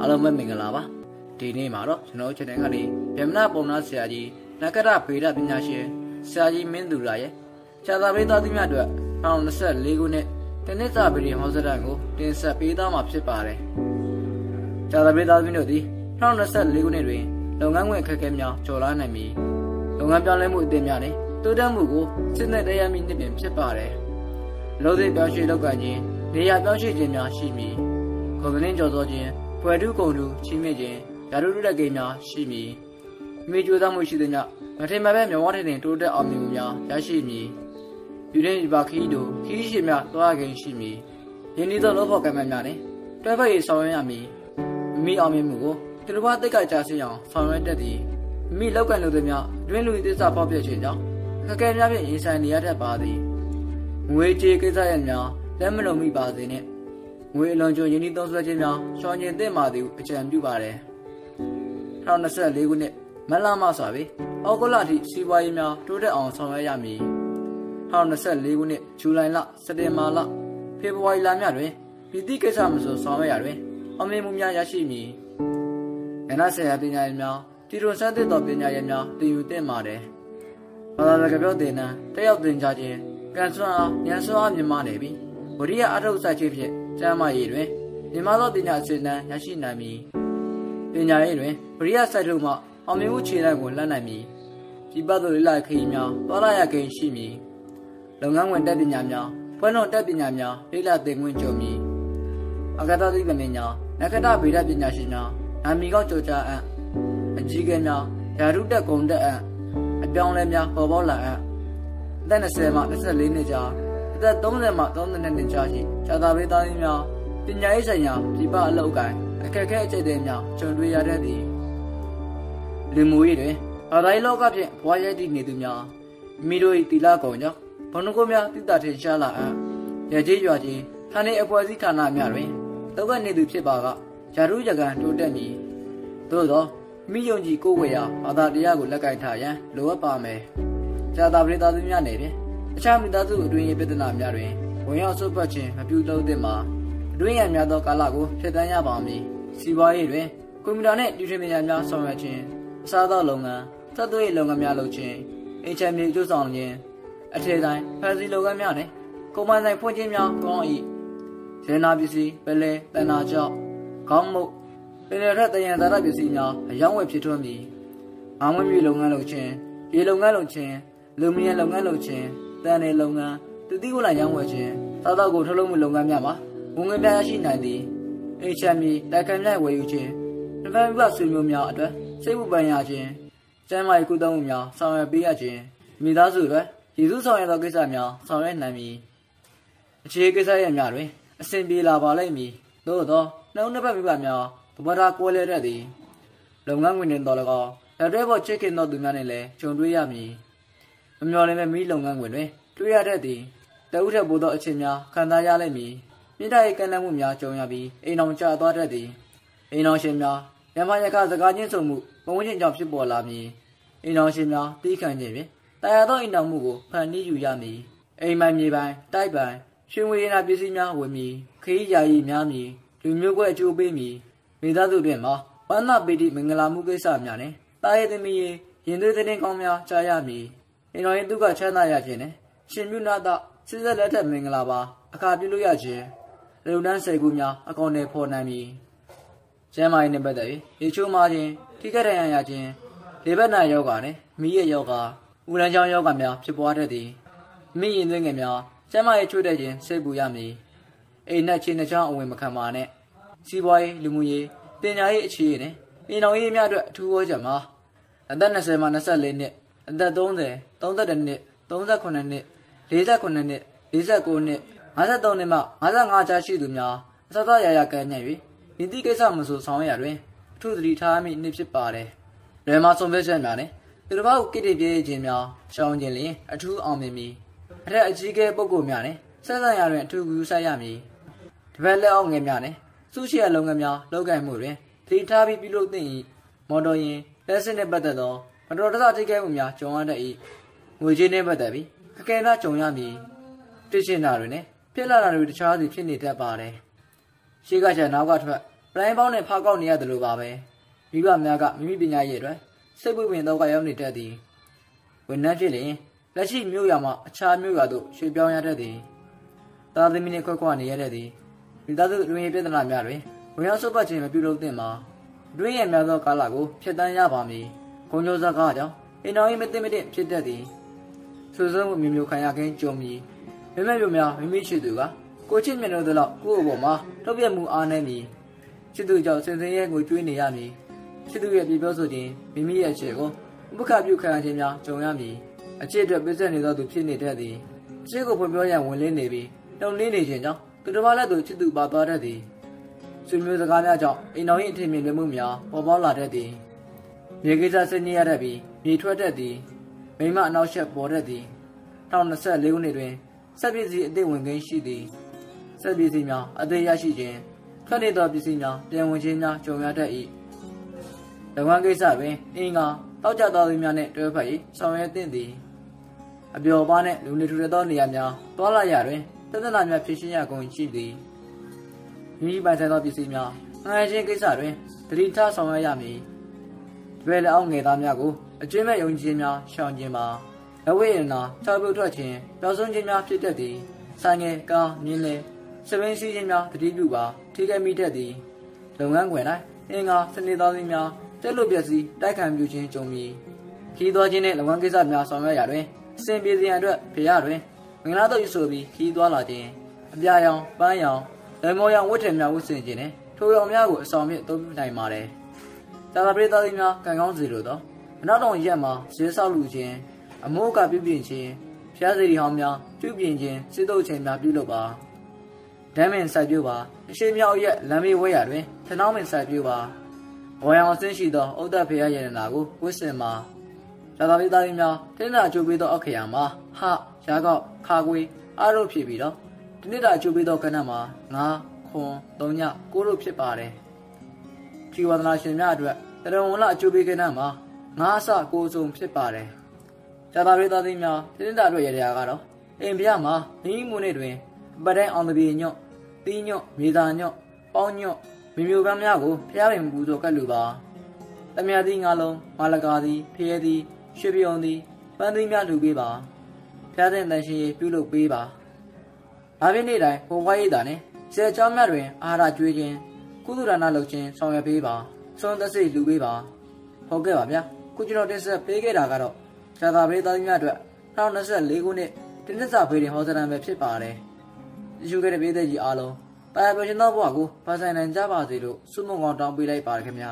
အားလုံးပဲမင်္ဂလာပါဒီနေ့မှာတော့ကျွန်တော် channel ကနေဗြဟ္မဏပုံနာဆရာကြီးနဂရဗေဒပညာရှင်ဆရာကြီးမင်းသူရရဲ့ခြာသာပေးသားသမျှအတွက်2024ခုနှစ်တနစ်စာပေဟောစတန်ကိုတင်ဆက်ပေးသားမှာဖြစ်ပါတယ်ခြာသာပေးသားသမျှတို့သည်2024ခုနှစ်တွင်လုပ်ငန်းခွင်အခက်အခဲများကျော်လွှားနိုင်ပြီးလုပ်ငန်းပြောင်းလဲမှုအသစ်များနဲ့တိုးတက်မှုကိုစစ်နဲ့တရားမိနှစ်ပင်ဖြစ်ပါတယ်လုံးသိပြောင်းရွှေ့လောက်ကခြင်းနေရာပြောင်းရွှေ့ခြင်းများရှိမည်ကွန်ဗနင်းကျော်စောခြင်း ဖွယ်ထုကုန်ထုချီးမြှင့်ခြင်းရာထူးတုတက်ကိန်းများရှိမည်မိကြိုးစားမှုရှိသည်များမထင်မှတ်ပဲမြဝထင်ထင်တိုးတက်အောင်မြင်မှုများရရှိမည်ယူရင်းဒီပါခီးတို့ခီးရှိများသွားကိန်းရှိမည်ယင်းဤသောလောဖို့ကံများနဲ့တွဲဖက်ရေးဆောင်ရွက်ရမည်မိအောင်မြင်မှုကိုသူတစ်ပါးတိတ်ကကြဆင်းအောင်ဆောင်ရွက်တတ်သည်မိလောက်ကန်လို့သည်များတွင်းလူသစ္စာဖောက်ပြခြင်းကြောင့်ခက်ခဲများဖြင့်ရင်ဆိုင်နေရတတ်ပါသည်ငွေကြေးကိစ္စရများလက်မလုံးမိပါစေနှင့် ငွေအလွန်ကျွယင်းဤသုံးဆွဲခြင်းများရှောင်ကျင်သင့်ပါသည်ဟုအကြံပြုပါတယ်2024ခုနှစ်မလမဆိုပြီဩဂုတ်လအထိစီးပွားရေးများတိုးတက်အောင်ဆောင်ရွက်ရမည်2024ခုနှစ်ဇူလိုင်လစက်တင်ဘာလဖေဖော်ဝါရီလများတွင်ပြည်တိကိစ္စမဆိုဆောင်ရွက်ရတွင်အောင်မြင်မှုများရရှိမည်။ရနဆရာပညာရေးများတည်တွဆန်းသစ်သောပညာရေးများတည်ယူသင့်ပါတယ်။ဘာသာစကားပြောသင်တန်းတက်ရောက်သင်ကြားခြင်းကံစွမ်းအားဉာဏ်စွမ်းအားမြင့်မားနေပြီ။ဝရိယအထုပ်ဆိုင်ခြင်းဖြင့် ကျမ်းမာရေးတွင်မြင့်မားသောပညာအစစ်တမ်းရရှိနိုင်မည်။ပညာရေးတွင်ဝရိယစိုက်ထုတ်မှအောင်မြင်မှုခြေလှမ်းကိုလှမ်းနိုင်မည်။ဒီပတ်သို့လိလာခရီးများသွားလာရကိန်းရှိမည်။လုပ်ငန်းဝင်တက်ပညာများဘွဲ့တော်တက်ပညာများလိလာသင်ခွင့်ကြုံမည်။အကသတိပညာနက္ခတဗေဒပညာရှင်များနာမီကောက်ကြောကြားအံ့အကြီးကဲများဓာတုတက်ကုံတက်အံ့အပြောင်းလဲများပေါ်ပေါက်လာအံ့အသက်20မှ24နှစ်ကြာ အသက်30မှ32နှစ်ကြာရှိဇာတာပေးသားကြီးများပညာရေးဆိုင်ရာပြပအလောက်ကိုင်းအခက်အခဲအကျင့်တွေများကြုံတွေ့ရတဲ့သည်လူမှုရေးတွင်ဘာသာရေးလောကဖြင့်ဘဝရည်တည်နေသူများမိတို့၏တီလာကုံကြောင့်ဘုံကုများတိတထင်ရှားလာအံ့ရကြီးရွာကြီးဌာနေအဖွဲ့အစည်းဌာနများတွင်တောက်ကနေသူဖြစ်ပါကယာရုရကန်တိုးတက်မည်သို့သောမိယုံကြည်ကိုဝေရာဘာသာတရားကိုလက်ကင်ထားရန်လိုအပ်ပါမယ်။ဇာတာပရိသတ်များနေဖြင့် အခြားမိသားစုအတွင်းရေးပြဿနာများတွင်ဝင်ရောက်ဆုတ်ပတ်ခြင်းမပြုလုပ်သင့်ပါအတွင်းရများသောကာလကိုဖျက်ဆီးရပါမည်။စီးပွားရေးတွင်ကွန်ပျူတာနှင့်ဒီထရီမီယာများဆောင်ရွက်ခြင်းအစားအသောက်လုပ်ငန်းသတ်သွေးလုပ်ငန်းများလုပ်ခြင်းအိမ်ချမ်းမြေကျိုးဆောင်ခြင်းအထည်တိုင်းဖက်စီလုပ်ငန်းများနှင့်ကုန်ပန်းဆိုင်ဖွင့်ခြင်းများကောင်း၏ဇေနာပစ္စည်းပလဲတဏ္ဍာကြောင့်ခေါင်းမုတ်ပင်လယ်ထက်တယံသာရပစ္စည်းများအယောင်းဝယ်ဖြစ်ထွန်းပြီးအာမွေးမြေလုပ်ငန်းလုပ်ခြင်းရေလုပ်ငန်းလုပ်ခြင်းလူမီယံလုပ်ငန်းလုပ်ခြင်း တန်နယ်လုပ်ငန်းတတိကိုလာရောင်းဝယ်ခြင်းသာသာကိုထုတ်လုပ်မှုလုပ်ငန်းများမှာဝင်ငွေပြရရှိနိုင်သည်အိချမ်းမီတိုက်ခိုင်မြဝယ်ယူခြင်းနဗမ်ဘဆွေမျိုးများအတွက်စိတ်မှုပန်ရခြင်းကျမ်းမာရေးကုသမှုများဆောင်ရွက်ပေးရခြင်းမိသားစုအတွက်ရည်စူးဆောင်ရသောကိစ္စများဆောင်ရွက်နိုင်မည်အခြေကိစ္စရများတွင်အစဉ်ပြေလာပါလိမ့်မည်သို့သောနှုံးနှစ်ဖက်မိဘများဗမာတာကိုလဲတဲ့သည်လုပ်ငန်းဝင်နေတော်၎င်းလက်တွဲပေါ်ချစ်ခင်သောသူများနှင့်လည်းကြုံတွေ့ရမည် မမျော်လင့်မဲ့မိလုပ်ငန်းဝင်တွင်တွေ့ရတဲ့သည်တဦးထက်ပိုသောအချင်းများခံစားရလိမ့်မည်မြင့်တဲ့ကမ်းလှမ်းမှုများကြုံရပြီးအိမ်အောင်ကျသွားတတ်သည်အိမ်အောင်ရှင်များရမရခစကားချင်းဆုံမှုမဝန်းကျင်ကြောင့်ဖြစ်ပေါ်လာမည်အိမ်အောင်ရှင်များတီးခံခြင်းဖြင့်တရားသောအိမ်တော်မှုကိုဖန်တီးယူရမည်အိမ်မိုင်မြေပိုင်တိုက်ပိုင်ရွှေငွေရနာပစ္စည်းများဝင်မည်ခရီးယာယီများမည်လူမျိုးကွဲအကျိုးပေးမည်မိသားစုတွင်မှာဝန္နပေတိမင်္ဂလာမှုကိစ္စများနဲ့တာရသမီးရေရင်သွေးသတင်းကောင်းများကြားရမည် အင်တော်ရင်သူကချမ်းသာရခြင်းနဲ့ရှင်မြနာတစစ်ဆက်လက်ထက်မင်္ဂလာပါအခါပြုလို့ရခြင်းလူနန်းစေကူများအကောင့်နဲ့ဖော်နိုင်မည်ကျမ်းမာရေးနဲ့ပတ်သက်ပြီးရေချိုးမှခြင်းထိခိုက်ဒဏ်ရာရခြင်းလေဘက်နာယောဂါနဲ့မိရဲ့ယောဂါဥရန်ချောင်းယောဂါများဖြစ်ပွားတတ်သည်မိရင်သွင်းငယ်များကျမ်းမာရေးချိုးတဲ့ခြင်းစိတ်ပူရမည်အိမ်နဲ့ချင်းနှချောင်းအဝင်မခံပါနဲ့စီးပွားရေးလူမှုရေးပညာရေးအခြေအနေအင်းတော်ရေးများအတွက်အထူးဟောကြားမှာအသက်20မှ24နှစ် အသက်30 32နှစ်38နှစ်48နှစ်49နှစ်53နှစ်မှ55ကြားရှိသူများအစသရရကမ်းညက်၍ယင်းတိကိစ္စမဆိုဆောင်ရတွင်အထူးသတိထားမိနှစ်ဖြစ်ပါတယ်။လွယ်မှာဆုံးဖြတ်ချက်များနဲ့သူတစ်ပါးကိုကိတ္တိပြေးခြင်းများရှောင်းခြင်းလျင်အထူးအောင်မြင်မည်။အထက်အကြီးကဲပုဂ္ဂိုလ်များနဲ့ဆက်ဆံရတွင်အထူးဂရုစိုက်ရမည်။တပည့်လက်အောက်ငယ်များနဲ့စုရှိရလုပ်ငန်းများလုပ်ကိုင်မှုတွင်သတိထားပြီးပြုလုပ်သင့်၏မော်တော်ယာဉ်လက်စစ်နှင့်ပတ်သက်သော မတော်တဆထိခိုက်မှုများကြုံရတတ်၏ငွေကြေးနှင့်ပတ်သက်ပြီးအကယ်၍ကြုံရမည်တည်ရှင်းတာတွင်လည်းဖြစ်လာတာတွေတခြားစီဖြစ်နေတတ်ပါတယ်ရှိကချက်နောက်ကထွက်ပတိုင်းပေါင်းနဲ့ဖားကောက်နေရတယ်လို့ပါပဲမိဘများကမိမိပညာရေးအတွက်စိတ်ပွင့်ပင်တော့ကရောက်နေတတ်သည်ဝန်ထမ်းဖြစ်ရင်လက်ရှိမြို့ရွာမှာအခြားမြို့ရွာသို့ရွှေ့ပြောင်းရတတ်သည်သာသမီနဲ့ခွက်ခွနေရတဲ့သည်မိသားစုတွင်ပြဿနာများတွင်ဝင်ရောက်ဆုတ်ပတ်ခြင်းမပြုလုပ်သင့်ပါတွင်းရဲ့များသောကာလကိုဖျက်ဆီးရပါမည် ဂုံကြိုးစကားကြောင့်အင်တော်၏မသိမသိဖြစ်တတ်သည်ဆူဆုံးမှုမျိုးမျိုးခံရခြင်းကြုံမည်မိမမျိုးများမိမိရှိသူကကိုချစ်မြတ်လို့တော့ကိုယ့်အပေါ်မှာထုတ်ပြမှုအားနေမည်ချစ်သူကြောင့်စင်စင်ရဲ့ကိုကျွေးနေရမည်ချစ်သူရဲ့ပြေပြောဆိုခြင်းမိမိရဲ့အချက်ကိုဥပက္ခပြုခံရခြင်းများကြုံရမည်အချစ်အတွက်ပြည့်စုံနေသောသူဖြစ်နေတတ်သည်အချစ်ကိုဖွင့်ပြောရန်ဝင်လင်းနေပြီးတုံလင်းနေခြင်းကြောင့်သူတစ်ပါးလက်သို့ချစ်သူပါသွားတတ်သည်ဆွေမျိုးစကားများကြောင့်အိမ်တော်၏အထင်မြင်လွှဲမှုများပေါ်ပေါက်လာတတ်သည် မြေကိစ္စဆင်းရဲရတတ်ပြီးမြေထွက်တတ်သည်မိမအနောက်ရှက်ပေါ်တတ်သည်2024ခုနှစ်တွင်စက်ပစ္စည်းအသစ်ဝင်ခင်းရှိသည်စက်ပစ္စည်းများအသေးရရှိခြင်းထွက်နေသောပစ္စည်းများပြန်ဝင်ခြင်းများကြုံရတတ်၏လုပ်ငန်းကိစ္စတွင်အင်္ဂါတောက်ကြသောသူများနှင့်တွဲဖက်၍ဆောင်ရွက်သင့်သည်အပျော်ပါးနှင့်လူနေထူထပ်သောနေရာများတွာလာရတွင်တသနာများဖြစ်ရှင်းရကုန်ရှိသည်မိမိပိုင်ဆိုင်သောပစ္စည်းများငှားခြင်းကိစ္စတွင်တတိထားဆောင်ရွက်ရမည် ဒီဘက်လက်အောက်ငယ်သားများကိုအကျွမ်းမဲ့ယုံကြည်ခြင်းများရှောင်ခြင်းပါအဝိရဏခြောက်ပြုတ်ထွက်ခြင်းပျောက်ဆုံးခြင်းများဖြစ်တတ်သည်ဆိုင်ငယ်ကားမြင်းလေစပင်းစည်းခြင်းများတတိပြုပါထိခိုက်မိတတ်သည်လုပ်ငန်းခွင်၌အင်္ဂါစနေသားစီများတက်လို့ပျက်စီးတိုက်ခံပြုခြင်းကြုံမည်ခီးသွားခြင်းနှင့်လုပ်ငန်းကိစ္စများဆောင်ရွက်ရာတွင်အစဉ်ပြေစရန်အတွက်ဖေရတွင်မင်္ဂလာတော့ယူဆိုပြီးခီးသွားလာခြင်းအပြာရောင်ပန်းရောင်လက်မောရောင်ဝတ်ထည်များဝတ်ဆင်ခြင်းနှင့်ထိုရောင်များကိုအဆောင်ဖြင့်အသုံးပြုနိုင်ပါတယ် သာသပရိသတ်များကံကောင်းစေလိုသောအနောက်တောင်ရက်မှာဈေးဆောက်လူခြင်းအမိုးကပြုပြင်ခြင်းဖျားစီရီဟောင်းများပြုပြင်ခြင်းစစ်တုပ်ခြင်းများပြုလုပ်ပါဒမ်းမင်စိုက်ပြပါအရှိမြောက်ရက်လမ်းမေးဝဲရတွင်ထနောင်းမင်စိုက်ပြပါဘောင်အောင်ဆင်းရှိသောဥဒ္ဒဖေရယေနာကိုဝစ်စင်မှာသာသာပိသားကြီးများတင်းနာကျိုးပေးသောအခရာမှာဟရာကောက်ခါကွေးအားတို့ဖြစ်ပြီးတော့ဒီနေ့တာကျိုးပေးသောကဏ္ဍမှာငါခွန်၃ညကိုတို့ဖြစ်ပါတယ် ခီဝဒနာရှင်များအတွက်တရဝလအကျိုးပေးကဏ္ဍမှာငါအစကိုစုံဖြစ်ပါတယ်သာသာပိသားကြီးများတင်းနာအတွက်ရတဲ့ကတော့အိမ်ပြမှာမိမှုနဲ့တွင်ပဒဲအောင်တပြေညွတ်တီးညွတ်မြေသာညွတ်ပေါင်းညွတ်မိမျိုးကမ်းများကိုဖျားပင်ပူဇော်ကတ်လူပါ။တမြတ်သီးငါလုံးမာလကာသည်ဖျဲသည်ရွှေပြုံသည်ပန်းသီးများလူပေးပါ။ဖျားတဲ့တန်ရှင်ပြုလုပ်ပေးပါ။အားဖြင့်နေ့တိုင်းဘုံဝါးရည်တာနဲ့ဆယ်ချောင်းများတွင်အာဟာရကျွေးခြင်း ကုသရဏလုပ်ခြင်းဆောင်ရွက်ပေးပါ။စွန်သက်စိတ်လူပေးပါ။ဟုတ်ကဲ့ပါဗျာ။ခုကျွန်တော်တင်ဆက်ပေးခဲ့တာကတော့ဇာတာဘေးသားများအတွက်2024ခုနှစ်တင်းနစ်စာဖေးရင်ဟောစတန်ပဲဖြစ်ပါတယ်။ဒီယူခဲ့တဲ့ပေးတဲ့ကြီးအားလုံးတာယာပရှင်သောဘဝကိုပါဆိုင်နိုင်ကြပါစေလို့ဆုမွန်ကောင်းတောင်းပေးလိုက်ပါရခင်ဗျာ